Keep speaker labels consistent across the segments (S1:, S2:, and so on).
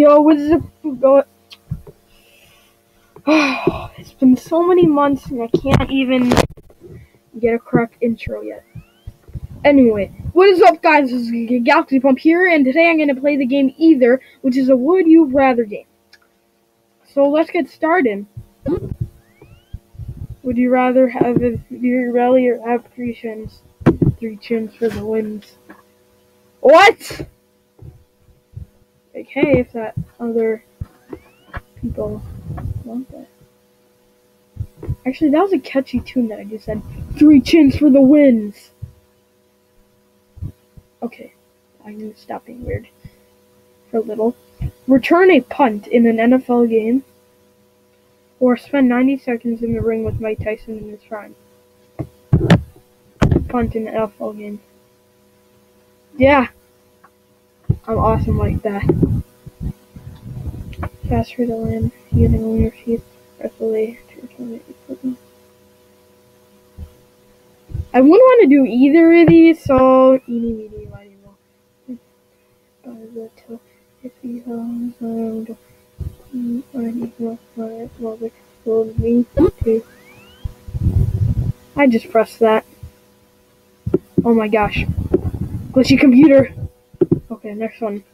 S1: Yo, what is up? it's been so many months and I can't even get a correct intro yet. Anyway, what is up, guys? This is Galaxy Pump here, and today I'm going to play the game Either, which is a Would You Rather game. So let's get started. Would you rather have a, your belly or have three chins? Three chins for the wins. What? Okay, if that other people want that. Actually, that was a catchy tune that I just said. Three chins for the wins. Okay, I'm gonna stop being weird for a little. Return a punt in an NFL game, or spend 90 seconds in the ring with Mike Tyson in his prime. Punt in an NFL game. Yeah, I'm awesome like that. Faster to land, using all your feet, breathfully to return. I wouldn't want to do either of these, so eeny, meeny, miny, mo. By the toe, if for. I just pressed that. Oh my gosh. Glitchy computer. Okay, next one.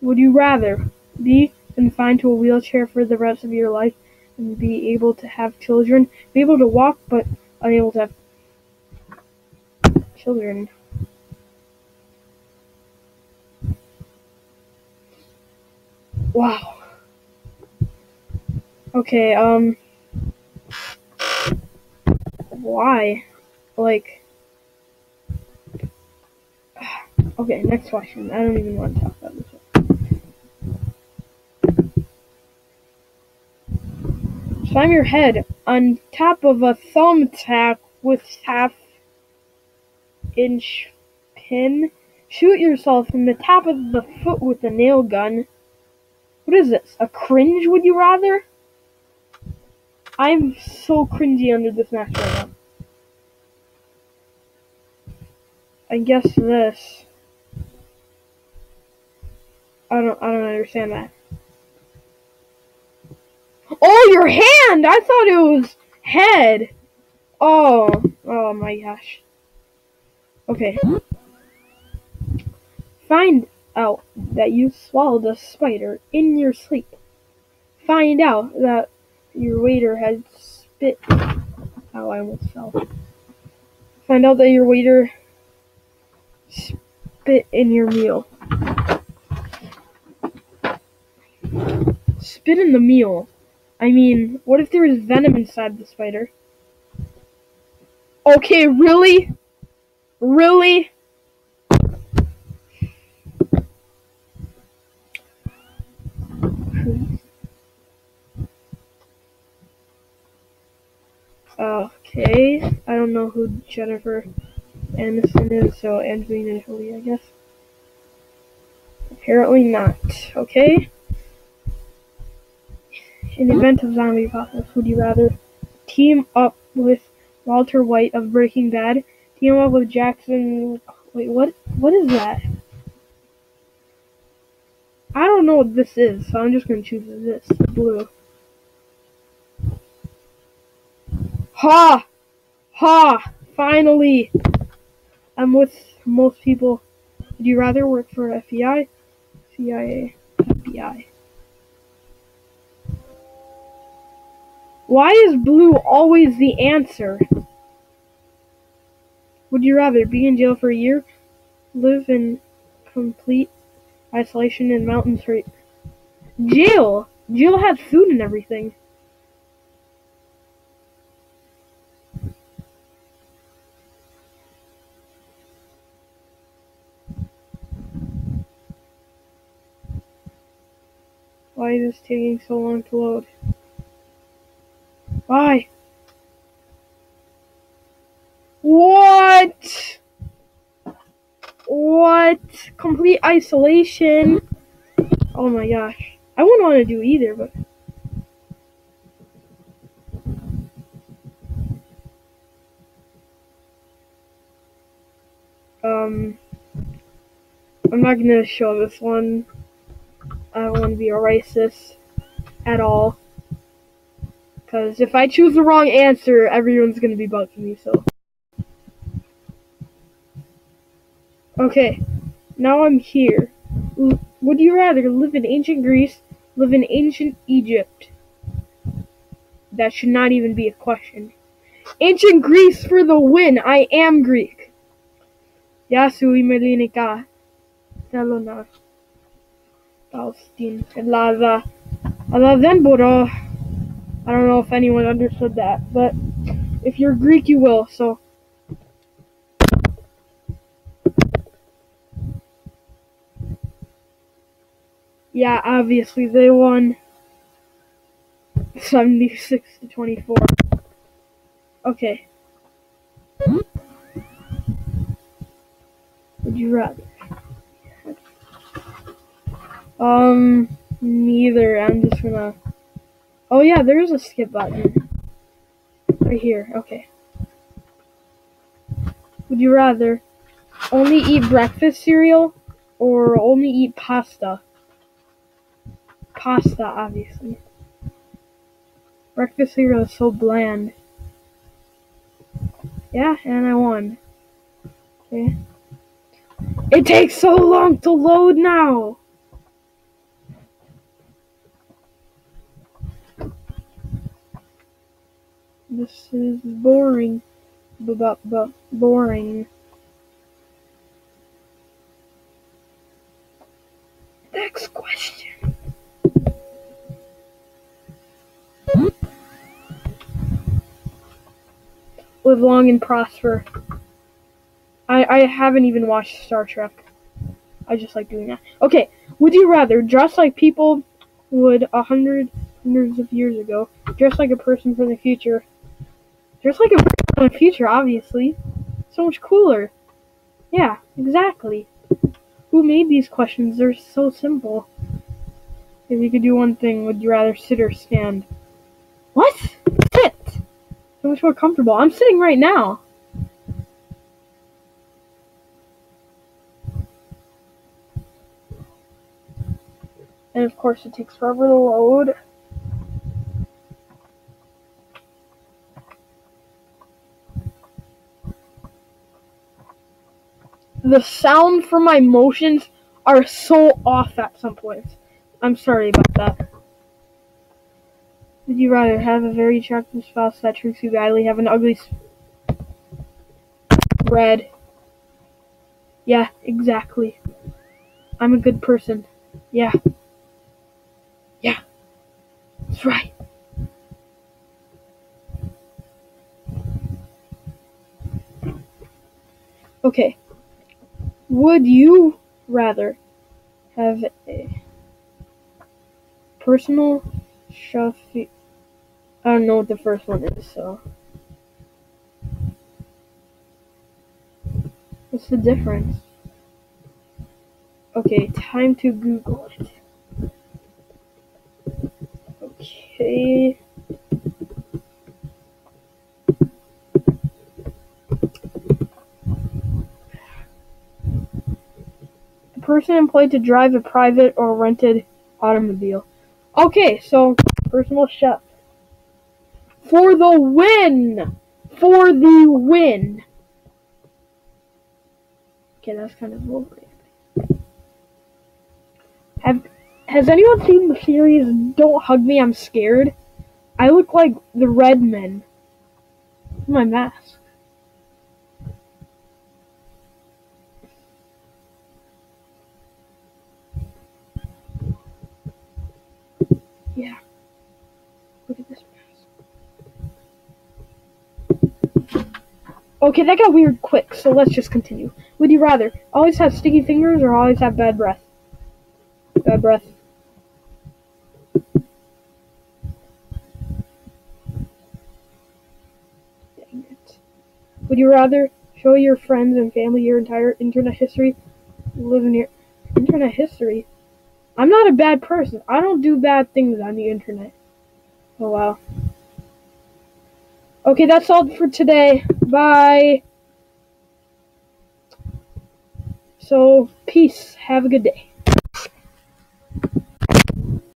S1: Would you rather be confined to a wheelchair for the rest of your life and be able to have children, be able to walk but unable to have children? Wow. Okay, um why? Like Okay, next question. I don't even want to talk about this one. Slam your head on top of a thumbtack with half inch pin. Shoot yourself in the top of the foot with a nail gun. What is this? A cringe, would you rather? I'm so cringy under this mask right now. I guess this. I don't I don't understand that. Oh, your hand! I thought it was head. Oh, oh my gosh. Okay. Find out that you swallowed a spider in your sleep. Find out that your waiter had spit. Oh, I almost fell. Find out that your waiter spit in your meal. Spit in the meal. I mean, what if there was venom inside the spider? Okay, really? Really? Okay, I don't know who Jennifer Aniston is, so Angelina Jolie, I guess. Apparently not. Okay. In the event of zombie apocalypse, would you rather team up with Walter White of Breaking Bad, team up with Jackson? Wait, what? What is that? I don't know what this is, so I'm just gonna choose this blue. Ha! Ha! Finally! I'm with most people. Would you rather work for FBI, CIA, FBI? Why is blue always the answer? Would you rather be in jail for a year, live in complete isolation in mountains for jail? Jail has food and everything. Why is this taking so long to load? Why? What? Complete isolation? Oh my gosh. I wouldn't want to do either, but. Um. I'm not gonna show this one. I don't want to be a racist at all. Because if I choose the wrong answer, everyone's gonna be bugging me, so. Okay, now I'm here. L- would you rather live in ancient Greece, live in ancient Egypt? That should not even be a question. Ancient Greece for the win! I am Greek. Yasui Imelinika. Salona. Palestine. Laza. Alazenboro. I don't know if anyone understood that, but if you're Greek, you will, so. Yeah, obviously they won 76 to 24. Okay. Would you rather? Um, neither. I'm just gonna. Oh yeah, there is a skip button. Right here. Okay. Would you rather only eat breakfast cereal or only eat pasta? Pasta, obviously. Breakfast cereal is so bland. Yeah, and I won. Okay. It takes so long to load now! This is boring. B Live long and prosper. I, I haven't even watched Star Trek. I just like doing that. Okay, would you rather dress like people would a hundred hundreds of years ago, dress like a person from the future, dress like a person from the future, obviously, so much cooler. Yeah, exactly. Who made these questions? They're so simple. If you could do one thing, would you rather sit or stand? What? Much more comfortable. I'm sitting right now. And of course it takes forever to load. The sound from my motions are so off at some points. I'm sorry about that. Would you rather have a very attractive spouse that treats you badly, have an ugly red? Yeah, exactly. I'm a good person. Yeah. Yeah. That's right. Okay. Would you rather have a personal chauffeur? I don't know what the first one is, so. What's the difference? Okay, time to Google it. Okay. The person employed to drive a private or rented automobile. Okay, so personal chef. For the win! For the win! Okay, that's kind of overrated. Have has anyone seen the series Don't Hug Me, I'm Scared? I look like the Red Men. My mask. Yeah. Look at this mask. Okay, that got weird quick, so let's just continue. Would you rather always have sticky fingers or always have bad breath? Bad breath. Dang it. Would you rather show your friends and family your entire internet history? Live in your internet history? I'm not a bad person. I don't do bad things on the internet. Oh wow. Okay, that's all for today. Bye. So peace. Have a good day.